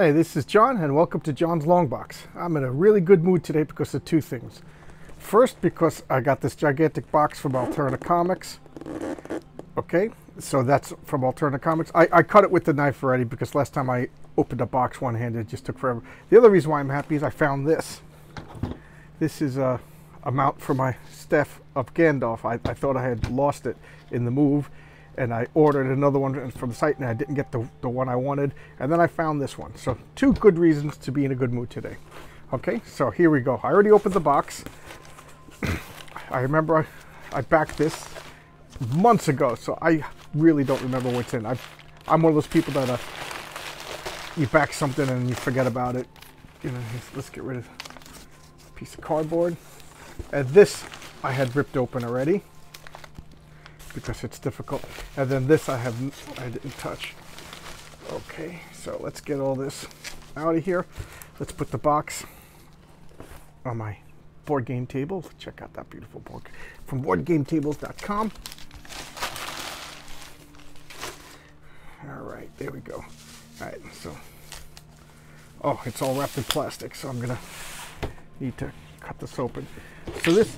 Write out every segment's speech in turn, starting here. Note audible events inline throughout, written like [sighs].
Hey, this is John, and welcome to John's Long Box. I'm in a really good mood today because of two things. First, because I got this gigantic box from Alterna Comics. Okay, so that's from Alterna Comics. I, I cut it with the knife already because last time I opened a box one-handed, it just took forever. The other reason why I'm happy is I found this. This is a, a mount for my staff of Gandalf. I, I thought I had lost it in the move, and I ordered another one from the site, and I didn't get the, the one I wanted. And then I found this one. So two good reasons to be in a good mood today. Okay, so here we go. I already opened the box. [coughs] I remember I, I backed this months ago, so I really don't remember what's in. I, I'm one of those people that uh, you back something and you forget about it. You know, let's get rid of a piece of cardboard. And this I had ripped open already because it's difficult. And then this I have I didn't touch. Okay, so let's get all this out of here. Let's put the box on my board game table. Check out that beautiful book from boardgametables.com. All right, there we go. All right, so, oh, it's all wrapped in plastic, so I'm gonna need to cut this open. So this,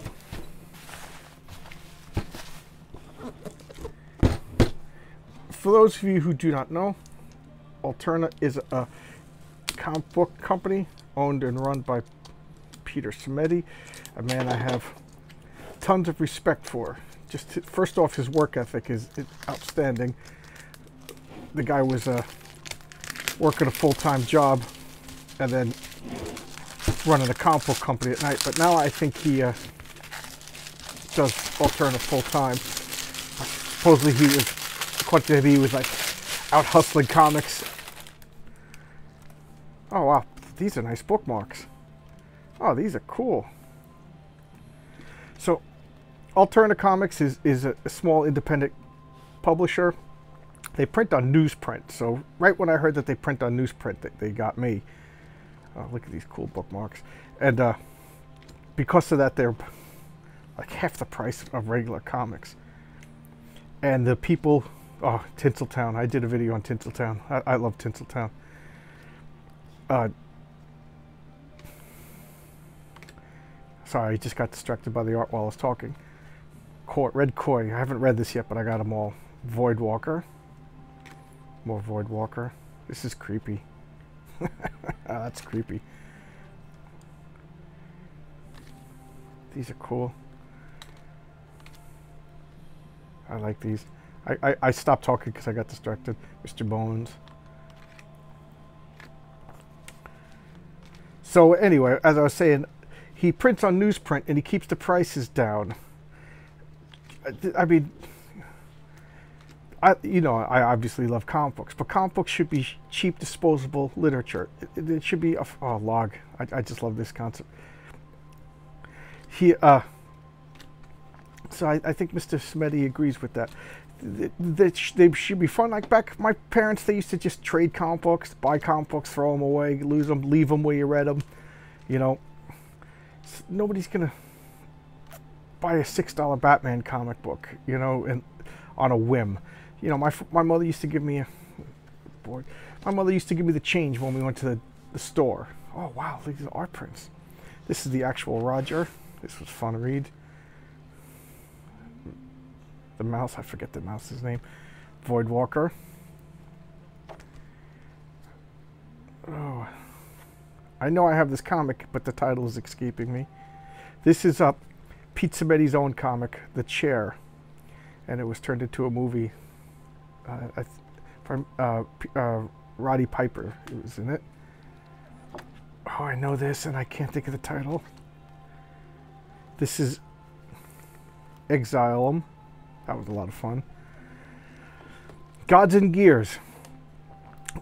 for those of you who do not know, Alterna is a comic book company owned and run by Peter Simeti, a man I have tons of respect for. Just to, first off, his work ethic is, is outstanding. The guy was uh, working a full-time job and then running a comic book company at night. But now I think he uh, does Alterna full-time. Supposedly he was, him, he was like out hustling comics. Oh wow, these are nice bookmarks. Oh, these are cool. So, Alterna Comics is, is a, a small independent publisher. They print on newsprint. So, right when I heard that they print on newsprint, they, they got me. Oh, look at these cool bookmarks. And uh, because of that, they're like half the price of regular comics. And the people, oh, Tinseltown. I did a video on Tinseltown. I, I love Tinseltown. Uh, Sorry, I just got distracted by the art while I was talking. Red Koi. I haven't read this yet, but I got them all. Voidwalker. More Voidwalker. This is creepy. oh, [laughs] that's creepy. These are cool. I like these. I, I, I stopped talking because I got distracted. Mr. Bones. So anyway, as I was saying, he prints on newsprint and he keeps the prices down. I mean, I you know I obviously love comic books, but comic books should be cheap, disposable literature. It, it should be a oh, log. I, I just love this concept. He uh. So I, I think Mr. Simeti agrees with that. They should be fun. Like back, my parents they used to just trade comic books, buy comic books, throw them away, lose them, leave them where you read them. You know, nobody's gonna buy a six dollar Batman comic book, you know, and on a whim. You know, my my mother used to give me a boy. My mother used to give me the change when we went to the, the store. Oh wow, these are art prints. This is the actual Roger. This was fun to read. The mouse, I forget the mouse's name. Voidwalker. Oh, I know I have this comic, but the title is escaping me. This is uh, Pete Simeti's own comic, The Chair, and it was turned into a movie uh, from uh, uh, Roddy Piper. Was in it. Oh, I know this, and I can't think of the title. This is Exile That was a lot of fun. Gods and Gears.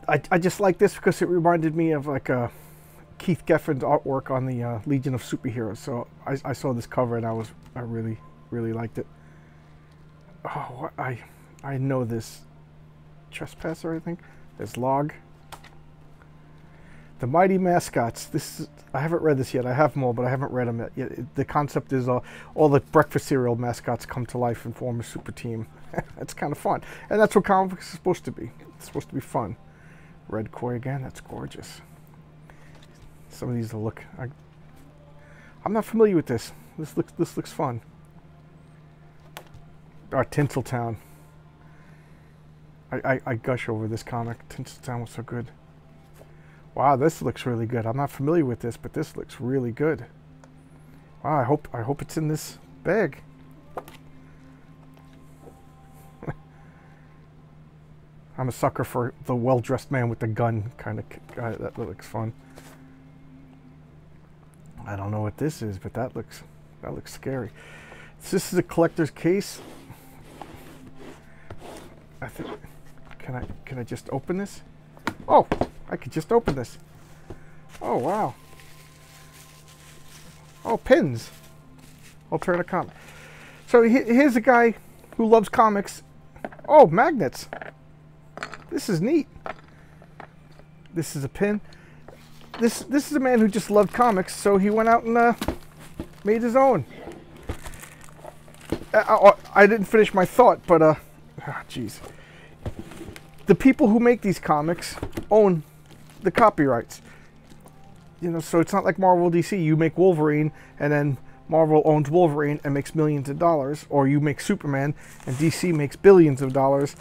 I, I just like this because it reminded me of like a Keith Giffen's artwork on the uh, Legion of Superheroes. So I, I, saw this cover and I was I really really liked it. Oh, I I know this trespasser. I think there's log. The Mighty Mascots. This is, I haven't read this yet. I have all, but I haven't read them yet. The concept is uh, all the breakfast cereal mascots come to life and form a super team. [laughs] that's kind of fun, and that's what comics is supposed to be. It's supposed to be fun. Red koi again. That's gorgeous. Some of these look. I, I'm not familiar with this. This looks this looks fun. Our Tinseltown. I, I, I gush over this comic. Tinseltown was so good. Wow, this looks really good. I'm not familiar with this, but this looks really good. Wow, I hope I hope it's in this bag. [laughs] I'm a sucker for the well-dressed man with the gun kind of guy. That looks fun. I don't know what this is, but that looks that looks scary. So this is a collector's case. I think can I can I just open this? Oh, I could just open this. Oh wow. Oh, pins. Alternate comic. So here's a guy who loves comics. Oh, magnets. This is neat. This is a pin. This this is a man who just loved comics, so he went out and uh, made his own. I, uh, uh, I, didn't finish my thought, but uh, jeez. the people who make these comics own the copyrights. You know, so it's not like Marvel DC. You make Wolverine, and then Marvel owns Wolverine and makes millions of dollars, or you make Superman and DC makes billions of dollars,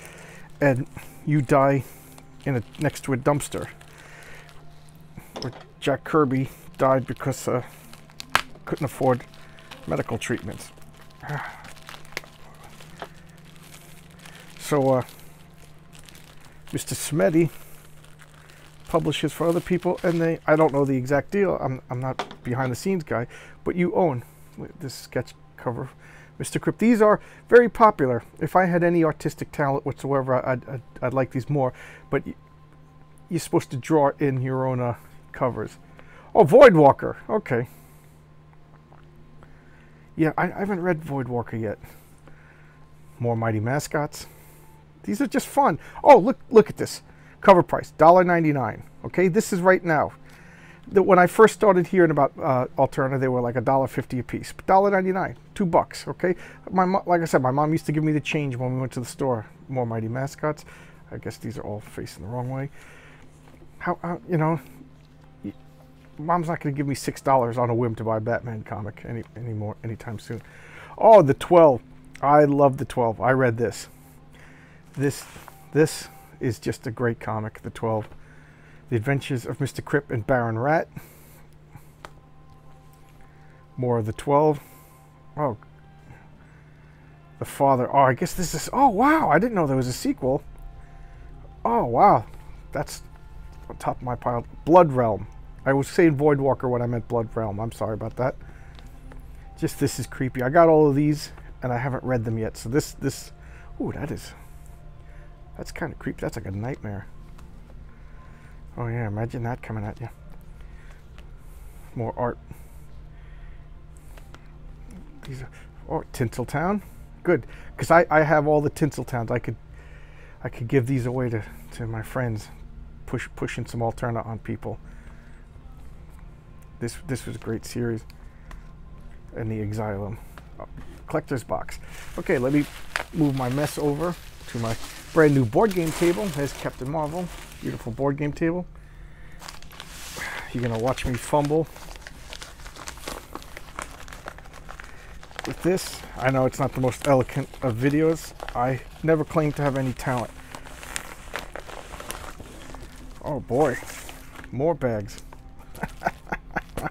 and you die in a next to a dumpster. Or Jack Kirby died because uh, couldn't afford medical treatments. [sighs] So, uh, Mr. Simeti publishes for other people, and they, I don't know the exact deal. I'm, I'm not behind the scenes guy, but you own this sketch cover Mr. Crypt. These are very popular. If I had any artistic talent whatsoever, I'd, I'd, I'd like these more. But you're supposed to draw in your own uh, covers. Oh, Voidwalker. Okay. Yeah, I, I haven't read Voidwalker yet. More Mighty Mascots. These are just fun. Oh, look look at this. Cover price, $1.99. Okay, this is right now the, when I first started hearing about uh, Alterna, they were like a dollar fifty a piece. Dollar ninety nine, two bucks. Okay, my like I said, my mom used to give me the change when we went to the store. More mighty mascots. I guess these are all facing the wrong way. How, how you know? Mom's not going to give me six dollars on a whim to buy a Batman comic any anymore anytime soon. Oh, the twelve. I love the twelve. I read this. This this is just a great comic. The twelve. The Adventures of Mr. Crypt and Baron Rat. More of the 12. Oh. The Father. Oh, I guess this is... Oh, wow. I didn't know there was a sequel. Oh, wow. That's on top of my pile. Blood Realm. I was saying Voidwalker when I meant Blood Realm. I'm sorry about that. Just this is creepy. I got all of these and I haven't read them yet. So this, this... Ooh, that is... That's kind of creepy. That's like a nightmare. Oh yeah, imagine that coming at you. More art. These are oh Tinseltown. Good, because I, I have all the Tinseltowns. I could I could give these away to, to my friends, push pushing some Alterna on people. This this was a great series. And the Exilum. Oh, collector's box. Okay, let me move my mess over to my brand new board game table. There's Captain Marvel. Beautiful board game table. You're going to watch me fumble with this. I know it's not the most elegant of videos. I never claim to have any talent. Oh boy, more bags. [laughs]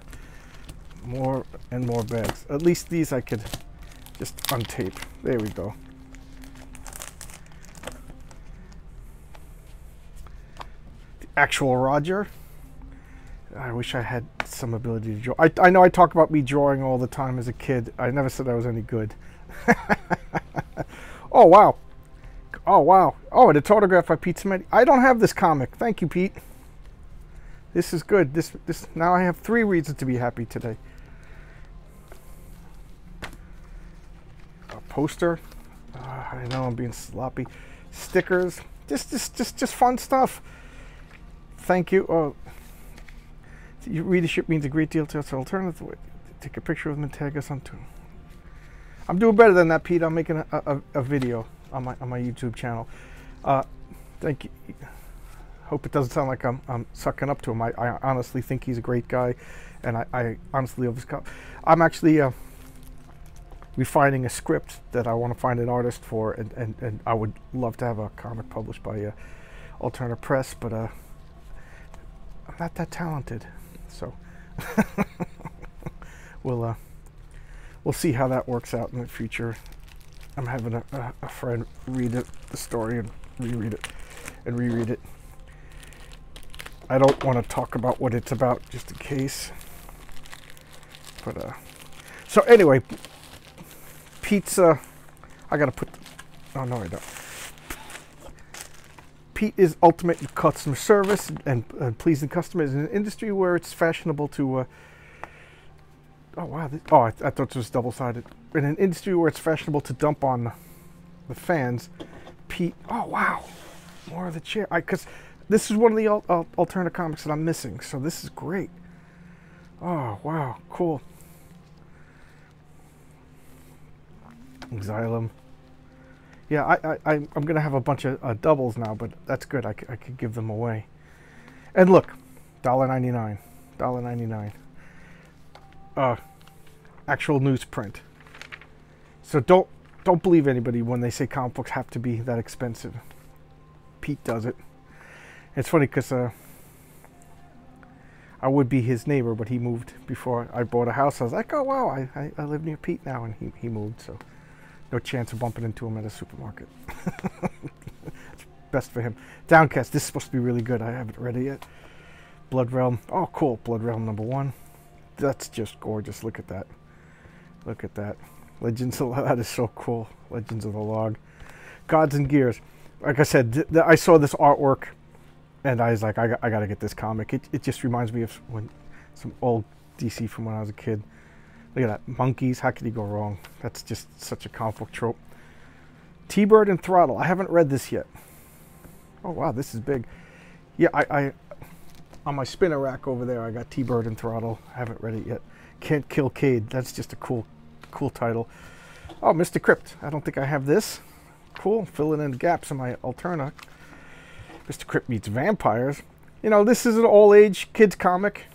more and more bags. At least these I could just untape. There we go. Actual Roger. I wish I had some ability to draw. I, I know I talk about me drawing all the time as a kid. I never said I was any good. [laughs] oh, wow. Oh, wow. Oh, it's autographed by Pete Simeti. I don't have this comic. Thank you, Pete. This is good. This, this. Now I have three reasons to be happy today. A poster. Uh, I know I'm being sloppy. Stickers. Just, just, just, just fun stuff thank you. Oh, your readership means a great deal to us. Alternative, take a picture of them and tag us on. too. I'm doing better than that, Pete. I'm making a, a, a video on my on my YouTube channel. Uh, thank you. hope it doesn't sound like I'm, I'm sucking up to him. I, I honestly think he's a great guy, and I, I honestly love his co- I'm actually uh, refining a script that I want to find an artist for, and, and, and I would love to have a comic published by uh, Alterna Press, but uh, I'm not that talented, so [laughs] we'll uh, we'll see how that works out in the future. I'm having a, a, a friend read it, the story and reread it and reread it. I don't want to talk about what it's about just in case. But uh so anyway, pizza I got to put Oh no, I don't. Pete is ultimate customer service and, and pleasing customers in an industry where it's fashionable to uh, Oh wow! This, oh, I, I, thought it was double-sided. In an industry where it's fashionable to dump on the fans, Pete. Oh wow! More of the chair. Because this is one of the al al alternative comics that I'm missing. So this is great. Oh wow! Cool. Xylem. Yeah, I, I, I'm going to have a bunch of uh, doubles now, but that's good. I, I could give them away. And look, $1.99. $1.99 uh, actual newsprint. So don't don't believe anybody when they say comic books have to be that expensive. Pete does it. It's funny because uh, I would be his neighbor, but he moved before I bought a house. I was like, oh wow, I, I, I live near Pete now, and he, he moved, so no chance of bumping into him at a supermarket. it's [laughs] best for him. Downcast, this is supposed to be really good. I haven't read it yet. Blood Realm, oh cool, Blood Realm number one that's just gorgeous. Look at that. Look at that. Legends of [laughs] that is so cool. Legends of the Log. Gods and Gears. Like I said, I saw this artwork, and I was like, I got, I got to get this comic. It, it just reminds me of when some old DC from when I was a kid. Look at that. Monkeys. How could you go wrong? That's just such a comic book trope. T-Bird and Throttle. I haven't read this yet. Oh wow, this is big. Yeah, I, I on my spinner rack over there, I got T-Bird and Throttle. I haven't read it yet. Can't Kill Cade. That's just a cool, cool title. Oh, Mr. Crypt. I don't think I have this. Cool. Filling in gaps in my Alterna. Mr. Crypt meets vampires. You know, this is an all-age kids comic.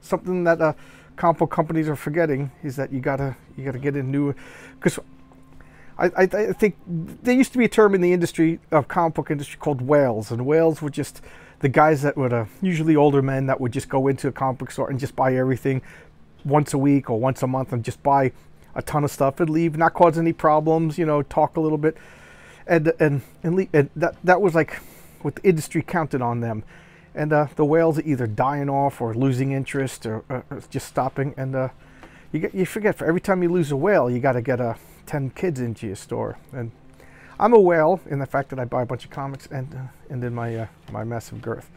Something that uh, book companies are forgetting is that you gotta you gotta get in new, because I, I, I think there used to be a term in the industry of comic book industry called whales, and whales were just the guys that were uh, usually older men, that would just go into a comic book store and just buy everything once a week or once a month and just buy a ton of stuff and leave, not cause any problems, you know, talk a little bit, and and and, leave, and that that was like what the industry counted on them, and uh, the whales are either dying off or losing interest or, or just stopping, and uh, you get you forget for every time you lose a whale, you got to get uh, ten kids into your store, and I'm a whale in the fact that I buy a bunch of comics and uh, and then my uh, my massive girth.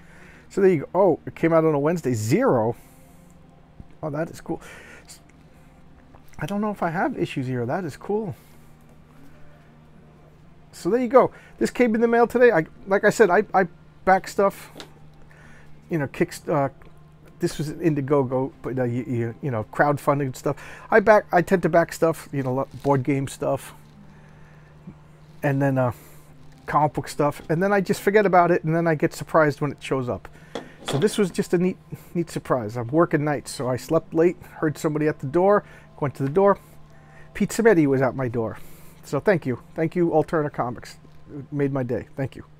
So there you go. Oh, it came out on a Wednesday. Zero. Oh, that is cool. I don't know if I have issues here. That is cool. So there you go. This came in the mail today. I like I said, I, I back stuff. You know, kicks. Uh, this was Indiegogo, but uh, you, you, you know, crowdfunding stuff. I back. I tend to back stuff. You know, board game stuff and then uh, comic book stuff, and then I just forget about it, and then I get surprised when it shows up. So this was just a neat, neat surprise. I'm working nights, so I slept late, heard somebody at the door, went to the door. Pete Simeti was at my door. So thank you. Thank you, Alterna Comics. It made my day. Thank you.